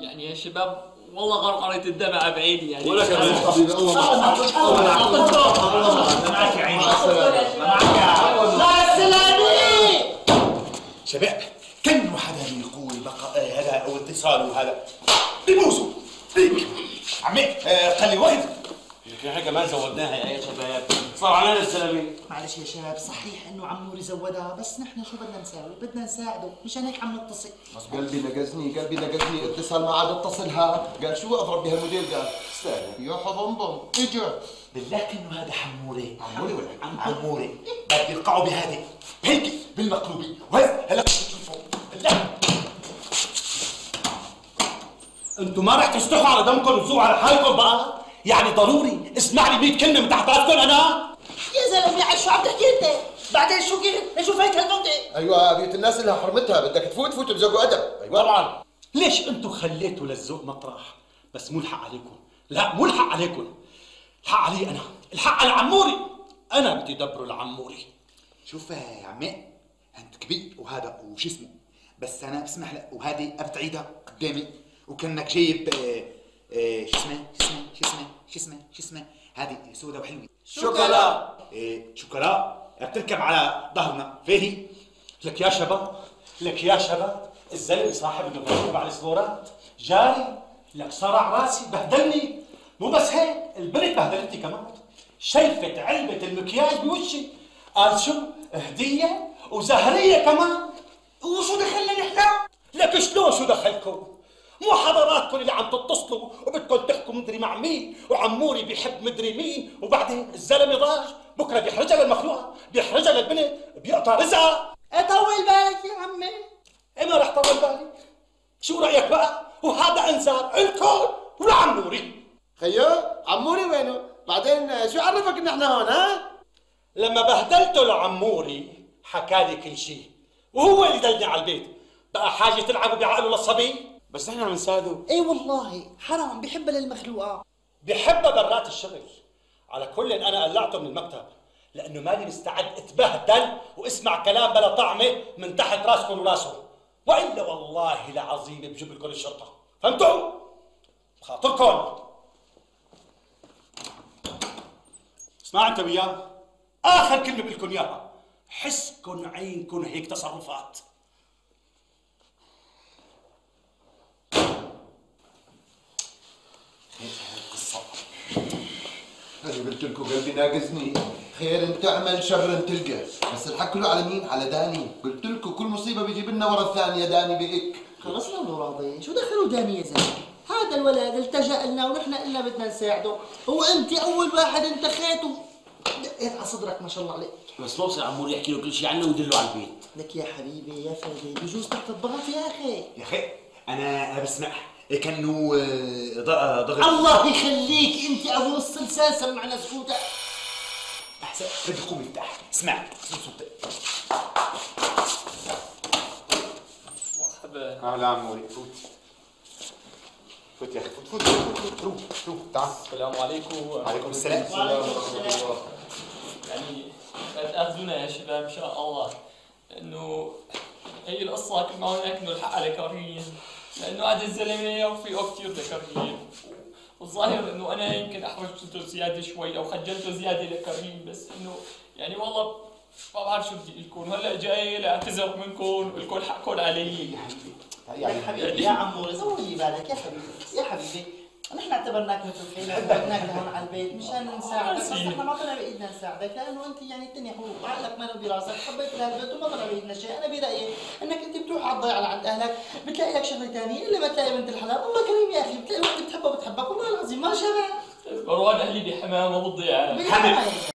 يعني يا شباب والله غرغرة الدمعة بعيني يعني. ولا كمان معك. يا عيني. شباب كم حدا يقول بقى هذا أو اتصال وهذا بيبوسوا بيك. عمي آه، خلي وقت إحنا كمان زودناها يا شباب. صار علينا الزلمه معلش يا شباب صحيح إنه عموري زودها بس نحن شو بدنا نساوي؟ بدنا نساعده مشان هيك عم نتصل؟ بس قلبي نقزني قلبي نقزني اتصل ما عاد اتصلها قال شو أضرب بهالموديل قال أستاذ يا حضنضم اجا بالله كأنه هذا حموري. حموري ولا؟ عموري بدي القعه بهذه. هيك بالمقلوبي وهذا هلا بالله. أنتوا ما رح تستحوا على دمكم وتزوقوا على حالكم بقى. يعني ضروري؟ اسمع لي 100 كلمة من تحت راسكم أنا؟ يا زلمة عاد شو عم تحكي أنت. بعدين شو كيف؟ نشوف هيك هالمنطق؟ أيوه بيوت الناس لها حرمتها. بدك تفوت فوت بذوق ادب أيوه. طبعا. ليش أنتوا خليتوا للذوق مطرح؟ بس مو الحق عليكم. لا مو الحق عليكم. الحق علي أنا. الحق على عموري. أنا بدي دبره لعموري. شوف يا عمي؟ أنت كبير وهذا وش اسمه؟ بس أنا بسمح لك وهذه أبتعيدها قدامي. وكأنك جايب آه، شو اسمه؟ شو اسمه؟ شو اسمه؟ شو اسمه؟ هذه سودة وحلوة. شوكولا. إيه، شوكولا. بتركب على ظهرنا. فيهي لك يا شباب. لك يا شباب. الزلمة صاحب بيركب على السبورات جاري. لك صرع راسي. بهدلني. مو بس هيك البنت بهدلتني كمان. شلفت علبة المكياج بوشي قال شو؟ هدية وزهرية كمان. وشو دخلنا نحن؟ لك شلون شو دخلكم؟ مو حضراتكم اللي عم تتصلوا وبدكم تحكوا مدري مع مين وعموري بيحب مدري مين وبعدين الزلمة ضاج بكرة بيحرجها للمخلوقة بيحرجها للبنت بيقطع رزقها. طول بالك يا عمي؟ أنا رح طول بالي؟ شو رأيك بقى؟ وهذا أنذار الكل ولعموري خيو عموري وينه؟ بعدين شو عرفك إن إحنا هون ها؟ لما بهدلته لعموري حكى لي كل شيء وهو اللي دلني على البيت. بقى حاجة تلعبوا بعقله للصبي؟ بس إحنا عم نساعده إي والله حرام بحب للمخلوقات. بحبها برات الشغل. على كل أنا قلعته من المكتب. لأنه ماني مستعد أتبهدل وأسمع كلام بلا طعمه من تحت راسكم وراسه. وإلا والله العظيم بجيب لكم الشرطة. فهمتوا؟ بخاطركم اسمع أنت وياه. آخر كلمة بلكم اياها حسكن عينكن هيك تصرفات أنا قلت لكم قلبي ناقزني. خير أن تعمل شر أن تلقى. بس الحق كله على مين؟ على داني. قلت لكم كل مصيبة بيجيب لنا ورا الثانية داني بهيك خلص لو راضي شو دخلوا داني يا زلمه هذا الولد التجا لنا ونحن قلنا بدنا نساعده. هو أنت أول واحد انتخيته. دقيت على صدرك ما شاء الله عليك. بس بوصل عمور يحكي له كل شيء عنه ويدله على البيت. لك يا حبيبي يا فادي بجوز تحت الضغط يا أخي. يا أخي أنا أنا بسمح كأنه آه، ض- ضغط. الله يخليك أنت أبو نص لسان معنا سكوتك. أحسن بدي قوم افتح اسمع. صوتك مرحبا أهلا عموري فوت. فوت يا أخي. فوت فوت فوت فوت. روح روح تعال. السلام عليكم. وعليكم السلام. يعني لا تاخذونا يا شباب إن شاء الله. لأنه هي القصة كل ما هناك انه الحق على كريم لأنه هذا الزلمة وفيه كثير لكريم. والظاهر إنه أنا يمكن احرجته زيادة شوي أو خجلته زيادة لكريم بس إنه يعني والله ما بعرف شو بدي لكم. هلأ جاي لاعتذر منكم ولكم حقكم علي. يا حبيبي يا عمور زودي بالك يا حبيبي يا حبيبي. نحن اعتبرناك مثل خينا وجبناك لهون على البيت مشان نساعدك. بس نحن ما طلع بايدنا نساعدك لأنه أنت يعني الدنيا حقوق وعقلك ما براسك حبيت لهالبيت وما طلع بايدنا شيء. أنا برأيي إنك أنت بتروح على الضيعة لعند أهلك بتلاقي لك شغلة ثانية إلا ما تلاقي بنت الحلال. الله كريم يا أخي بتلاقي وحده بتحبها بتحبك والله العظيم ما شبه. مروان أهلي بحمام وبالضيعه بالله